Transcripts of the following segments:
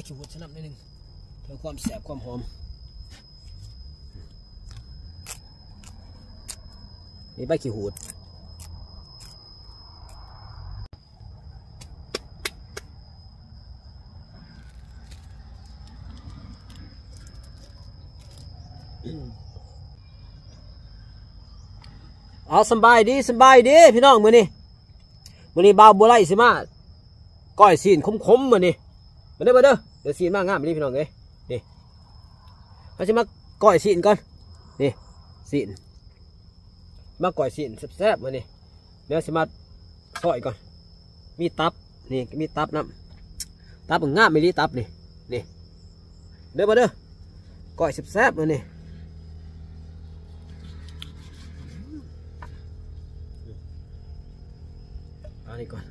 บขี้หูดสนับนิดนึงเพื่อความแสบความหอมนี่ใบขี้หูดเอาสบายดีสบายดีพี่น้องมือนี่มือนี่บาวบัวไล่สิมาก้อยซีนคมๆมือนี่ มาเด้อมาเด้อเดี๋ยวซีนมากงามนี่พี่น้องเอ้ยนี่เขาจะมาก้อยซีนก่อนนี่ซีนมาก้อยซีนแซ่บๆมือนี่เดี๋ยวสิมาซอยก่อน มีตับนี่มีตับน้ำตับงามไม่ดีตับนี่นี่เด้อมาเด้อก้อยแซ่บๆมือนี่อันนี้ก่อน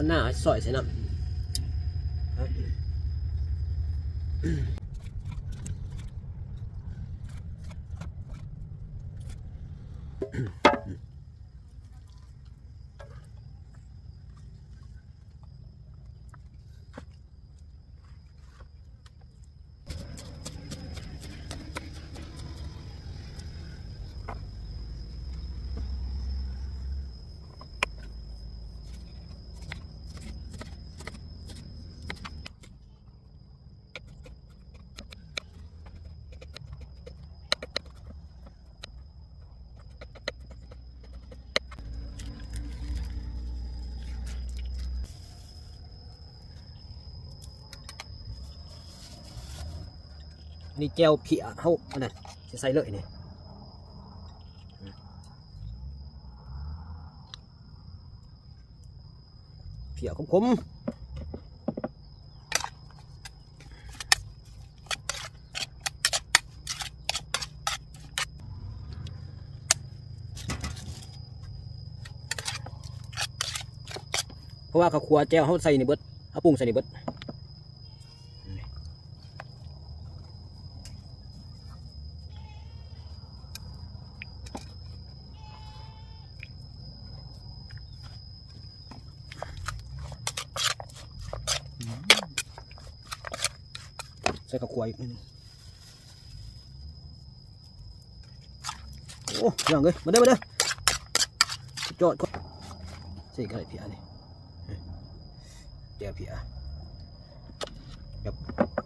ข้างหน้าซอยใช่น้ำ นี่แก้วเพียเขาอันนั้นจะใส่เลยนี่เพียคมๆเพราะว่าเขาครัวแจ้วเขาใส่ในเบิดเขาปรุงใส่ในเบิด ใส่ข้าวคั่ว อีกนิดนึงโอ้ยังเลยมาเด้อมาเด้อสุดยอดก็ใส่กระไรเพียนี่เดี๋ยวเพียแบบ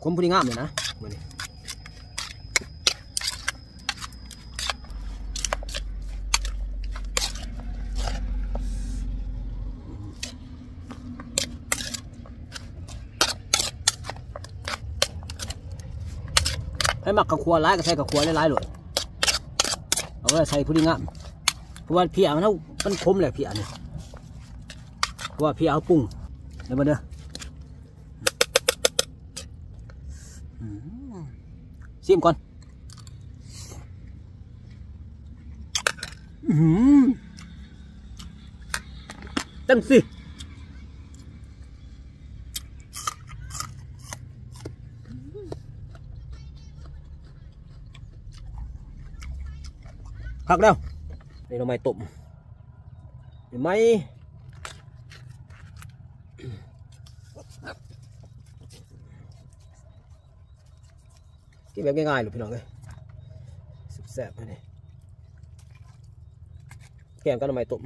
คมพูดีงามเลยนะมานี่ ห้หมักข้าวคั่วร้ายก็ใส่ข้าวคั่วหลายๆเลยเอาไว้ใส่พอดีงามเพราะว่าเพียมันเอามันคมแหละเพียนี่เพราะว่าเพียเอาปรุงเดี๋ยวมาเด้ออืมชิมก่อนตั้งสิ khắc đâu? Đây là mày tụm. Thì máy cái bé cái ngài lục nó ngay sụp sẹp này. Kèm cái là mày tụm.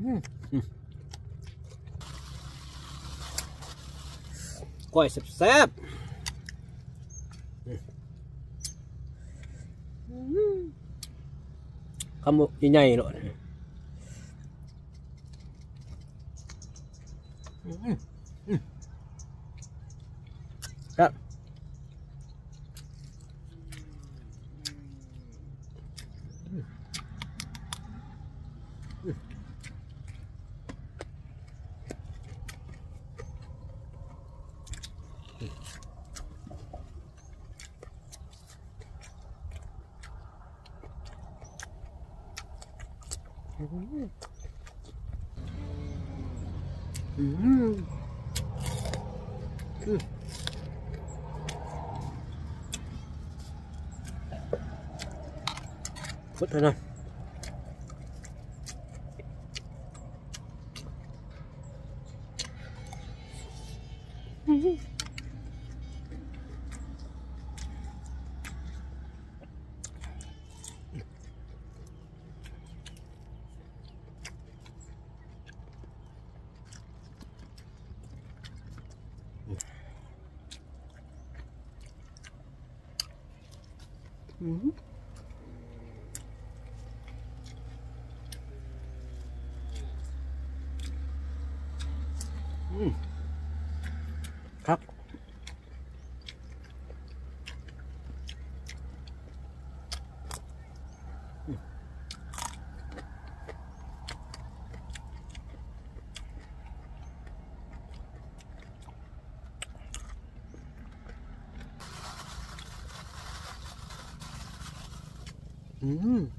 กมก็น้ำไม่ตุ่มอืมอืมก้อยแซ่บๆอืมคำใหญ่ๆหน่อย phút thôi nào. Mm-hmm. うん、うん、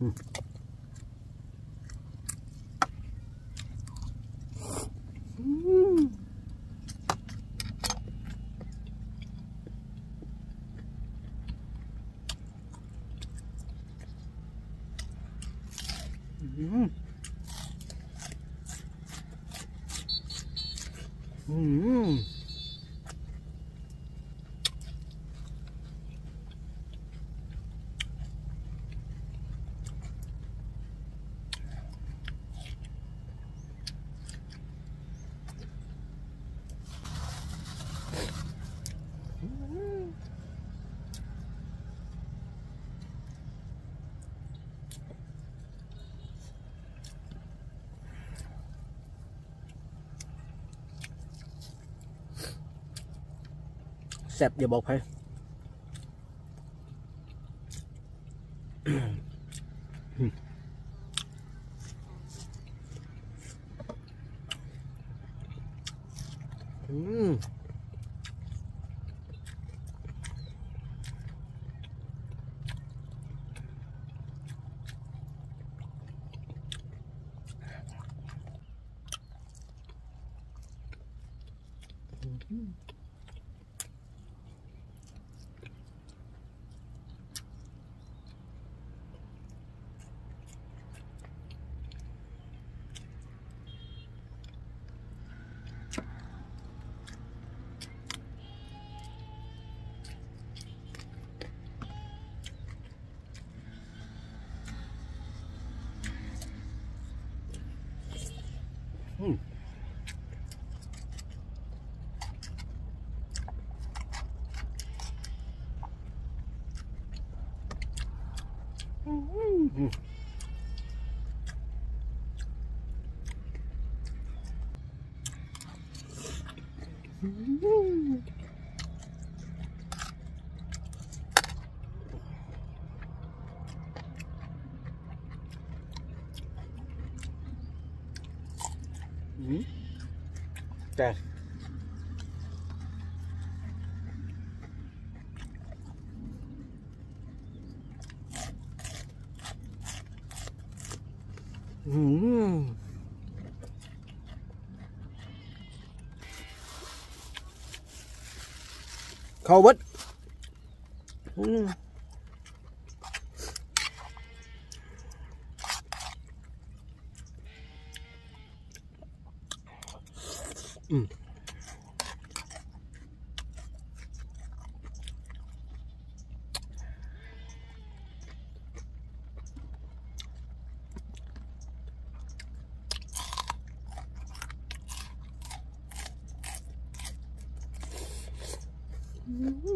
うん、うん。うん。sạch và bột ha Mm-hmm. 음. 음. 음. Okay. Mm. Khô bít. Mm. ừ. Mm-hmm.